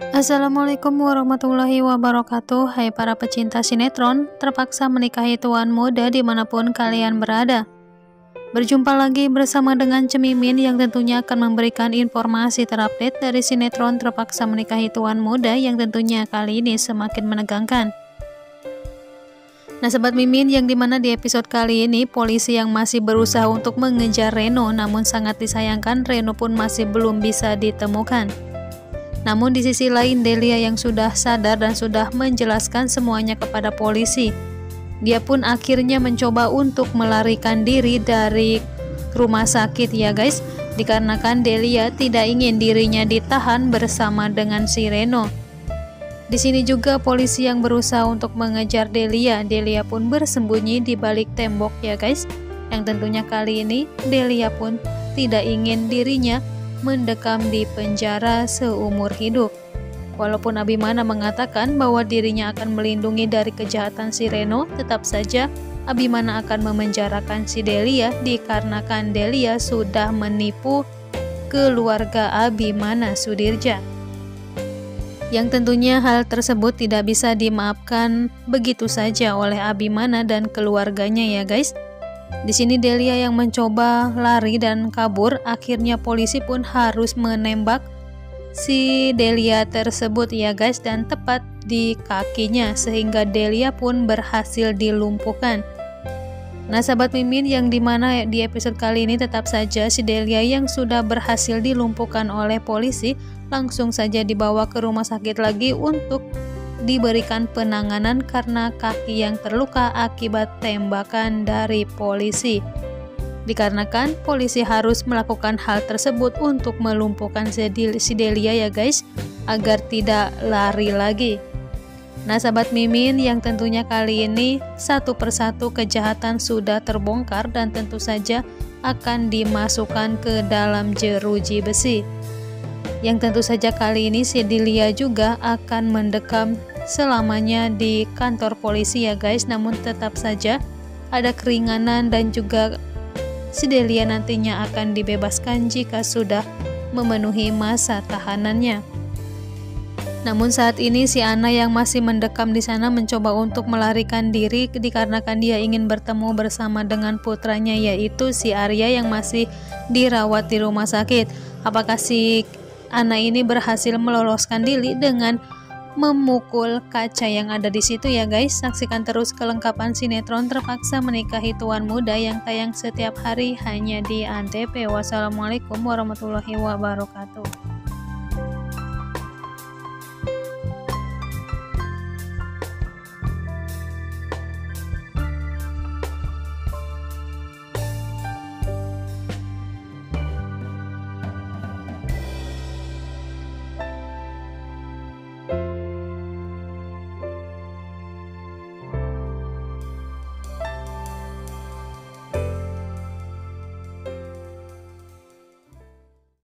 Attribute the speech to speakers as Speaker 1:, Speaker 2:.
Speaker 1: Assalamualaikum warahmatullahi wabarakatuh Hai para pecinta sinetron Terpaksa menikahi tuan muda di mana pun kalian berada Berjumpa lagi bersama dengan Cemimin yang tentunya akan memberikan informasi terupdate dari sinetron Terpaksa Menikahi Tuan Muda yang tentunya kali ini semakin menegangkan. Nah Sobat Mimin yang di mana di episode kali ini polisi yang masih berusaha untuk mengejar Reno namun sangat disayangkan Reno pun masih belum bisa ditemukan. Namun di sisi lain Delia yang sudah sadar dan sudah menjelaskan semuanya kepada polisi. Dia pun akhirnya mencoba untuk melarikan diri dari rumah sakit ya guys, dikarenakan Delia tidak ingin dirinya ditahan bersama dengan si Reno. Di sini juga polisi yang berusaha untuk mengejar Delia. Delia pun bersembunyi di balik tembok ya guys. Yang tentunya kali ini Delia pun tidak ingin dirinya mendekam di penjara seumur hidup. Walaupun Abimana mengatakan bahwa dirinya akan melindungi dari kejahatan si Reno, tetap saja Abimana akan memenjarakan si Delia dikarenakan Delia sudah menipu keluarga Abimana Sudirja. Yang tentunya hal tersebut tidak bisa dimaafkan begitu saja oleh Abimana dan keluarganya ya guys. Di sini Delia yang mencoba lari dan kabur, akhirnya polisi pun harus menembak si Delia tersebut ya guys dan tepat di kakinya sehingga Delia pun berhasil dilumpuhkan. Nah sahabat mimin yang di mana di episode kali ini tetap saja si Delia yang sudah berhasil dilumpuhkan oleh polisi langsung saja dibawa ke rumah sakit lagi untuk diberikan penanganan karena kaki yang terluka akibat tembakan dari polisi. Dikarenakan polisi harus melakukan hal tersebut untuk melumpuhkan si Delia ya guys, agar tidak lari lagi. Nah sahabat mimin yang tentunya kali ini satu persatu kejahatan sudah terbongkar dan tentu saja akan dimasukkan ke dalam jeruji besi. Yang tentu saja kali ini si Delia juga akan mendekam selamanya di kantor polisi ya guys namun tetap saja ada keringanan dan juga si Delia nantinya akan dibebaskan jika sudah memenuhi masa tahanannya. Namun saat ini si Ana yang masih mendekam di sana mencoba untuk melarikan diri dikarenakan dia ingin bertemu bersama dengan putranya yaitu si Arya yang masih dirawat di rumah sakit. Apakah si Ana ini berhasil meloloskan diri dengan memukul kaca yang ada di situ ya guys. Saksikan terus kelengkapan sinetron terpaksa menikahi tuan muda yang tayang setiap hari hanya di Antv. Wassalamualaikum warahmatullahi wabarakatuh.